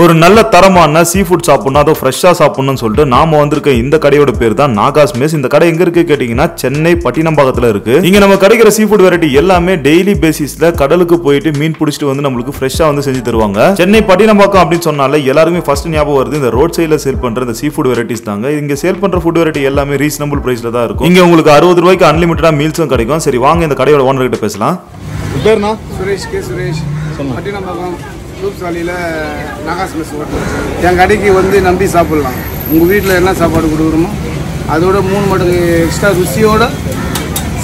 ஒரு நல்ல தரமான சீ ஃபுட் சாப்பிடணும் அதுவும் ஃப்ரெஷ்ஷாக சாப்பிடணும்னு சொல்லிட்டு நாம வந்திருக்க இந்த கடையோட பேர் தான் நாகாஸ் மெஸ். இந்த கடை எங்க இருக்கு கேட்டிங்கன்னா சென்னை பட்டினம்பாக்கத்தில் இருக்கு. இங்க நம்ம கிடைக்கிற சீ ஃபுட் வெரைட்டி எல்லாமே டெய்லி பேசிஸ்ல கடலுக்கு போயிட்டு மீன் பிடிச்சிட்டு வந்து நம்மளுக்கு ஃப்ரெஷ்ஷாக வந்து செஞ்சு தருவாங்க. சென்னை பட்டினம்பாக்கம் அப்படின்னு சொன்னாலே எல்லாருமே ஃபர்ஸ்ட் ஞாபகம் வருது இந்த ரோட் சைடில் சேல் பண்ற இந்த சீ ஃபுட் வெரைட்டிஸ் தாங்க. இங்க சேல் பண்ற ஃபுட் வெரைட்டி எல்லாமே ரீசனபிள் பிரைஸ்ல தான் இருக்கும். இங்க உங்களுக்கு அறுபது ரூபாய்க்கு அன்லிமிட்டடா மீல்ஸும் கிடைக்கும். சரி வாங்க இந்த கடையோட ஓனர் கிட்ட பேசலாம். சுரேஷ் கே சுரேஷ். பட்டினம்பாக்கம். லூப் சாலையில் நகாஸ் மெஸ் ஹோட்டல் என் கடைக்கு வந்து நம்பி சாப்பிட்லாம். உங்கள் வீட்டில் என்ன சாப்பாடு கொடுக்குறோமோ அதோட மூணு மடங்கு எக்ஸ்ட்ரா ருசியோட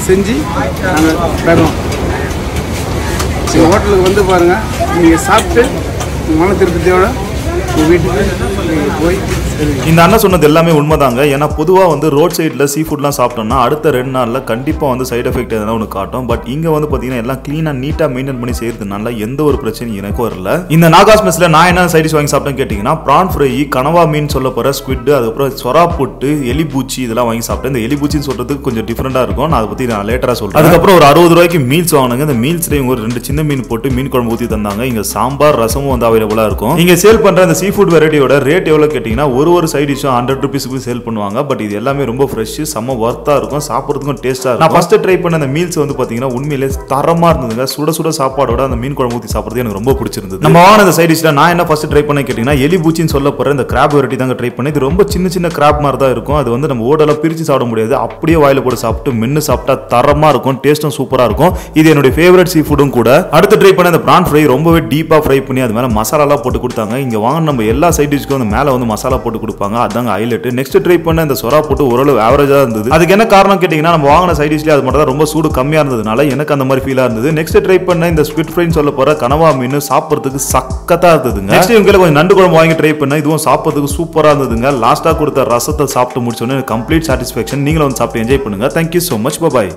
செஞ்சு நாங்கள் தரோம் எங்கள் ஹோட்டலுக்கு வந்து பாருங்கள் நீங்கள் சாப்பிட்டு மன திருப்தியோடு போய் இந்த அண்ணன் சொன்னது எல்லாமே உண்மைதாங்க. ஏன்னா பொதுவாக வந்து ரோட் சைடில் சீ ஃபுட்லாம் சாப்பிட்டோம்னா அடுத்த ரெண்டு நாளில் கண்டிப்பாக வந்து சைட் எஃபெக்ட் எதனா ஒன்று காட்டும். பட் இங்கே வந்து பார்த்தீங்கன்னா எல்லாம் க்ளீனாக நீட்டாக மெயின்டைன் பண்ணி செய்யறதுனால எந்த ஒரு பிரச்சனையும் எனக்கும் வரல. இந்த நாகாஸ் மெஸ்ல நான் என்ன சைடிஸ் வாங்கி சாப்பிட்டேன்னு கேட்டிங்கன்னா ப்ரான் ஃப்ரை கனவா மீன் சொல்ல போகிற ஸ்குவிட் அதுக்கப்புறம் சொரா புட்டு எலி பூச்சி இதெல்லாம் வாங்கி சாப்பிட்டேன். இந்த எலி பூச்சின்னு சொல்றதுக்கு கொஞ்சம் டிஃப்ரெண்டாக இருக்கும். நான் அதை பற்றி நான் லேட்டராக சொல்கிறேன் அதுக்கப்புறம் ஒரு அறுபது ரூபாய்க்கு மீல்ஸ் வாங்கினாங்க. இந்த மீல்ஸ்ல ஒரு ரெண்டு சின்ன மீன் போட்டு மீன் குழம்பு ஊற்றி தந்தாங்க. இங்கே சாம்பார் ரசமும் வந்து அவைலபிளாக இருக்கும். இங்கே சேல் பண்ணுற இந்த சீ ஃபுட் வெரைட்டியோட ரேட் எவ்வளோ கேட்டிங்கன்னா ஒரு ஒரு சைட் டிஷ்ஷும் ஹண்ட்ரட் ருபீஸ்க்கு சேல் பண்ணுவாங்க. பட் இது எல்லாமே ரொம்ப ஃப்ரெஷ்ஷு செம்ம ஒர்த்தாக இருக்கும். சாப்பிட்றதுக்கும் டேஸ்ட்டாக இருக்கும். நான் ஃபஸ்ட்டு ட்ரை பண்ண அந்த மீல்ஸ் வந்து பார்த்தீங்கன்னா உண்மையிலே தரமாக இருந்ததுங்க. சுட சுட சாப்பாடோட அந்த மீன் குழம்பு ஊற்றி சாப்பிட்றது எனக்கு ரொம்ப பிடிச்சிருந்தது. நம்ம வாங்கின அந்த சைட் டிஷ்ல நான் என்ன ஃபஸ்ட்டு ட்ரை பண்ண கேட்டிங்கன்னா எலி பூச்சின்னு சொல்ல போகிற இந்த கிராப் வெரைட்டி தாங்க ட்ரை பண்ணேன். இது ரொம்ப சின்ன சின்ன கிராப் மாதிரி தான் இருக்கும். அது வந்து நம்ம ஓடெல்லாம் பிரித்து சாப்பிட முடியாது. அப்படியே வாயில் போட்டு சாப்பிட்டு மென்று சாப்பிட்டா தரமாக இருக்கும். டேஸ்ட்டும் சூப்பராக இருக்கும். இது என்னுடைய ஃபேவரட் சீ ஃபுட்டும் கூட. அடுத்து ட்ரை பண்ண அந்த பிரான் ஃப்ரை ரொம்பவே டீப்பாக ஃப்ரை பண்ணி அது மேலே மசாலாலாம் போட்டு கொடுத்தாங்க. இங்கே வாங்க நம்ம எல்லா சைட் டிஷ்க்கும் வந்து மேலே வந்து மசாலா போட்டு கொடுப்பாங்க. அதாங்க ஹைலைட் நெக்ஸ்ட் ட்ரை பண்ண இந்த சொரா போட்டு ஓரளவு ஆவரேஜாக இருந்தது. அதுக்கு என்ன காரணம் கேட்டிங்கன்னா நம்ம வாங்கின சைட் டிஷ்லேயே அது மட்டும் தான் ரொம்ப சூடு கம்மியாக இருந்ததுனால எனக்கு அந்த மாதிரி ஃபீலாக இருந்தது. நெக்ஸ்ட் ட்ரை பண்ண இந்த ஸ்குவிட் ஃப்ரைன்னு சொல்ல போகிற கனவா மீன் சாப்பிட்றதுக்கு சக்கத்தா இருந்ததுங்க. நெக்ஸ்ட் இவங்க கொஞ்சம் நண்டு குழம்பு வாங்கி ட்ரை பண்ண இதுவும் சாப்பிட்றதுக்கு சூப்பராக இருந்ததுங்க. லாஸ்ட்டாக கொடுத்த ரசத்தை சாப்பிட்டு முடிச்சோன்னே கம்ப்ளீட் சாட்டிஸ்ஃபேக்ஷன் நீங்களும் வந்து சாப்பிட்டு என்ஜாய் பண்ணுங்க. Thank you so much bye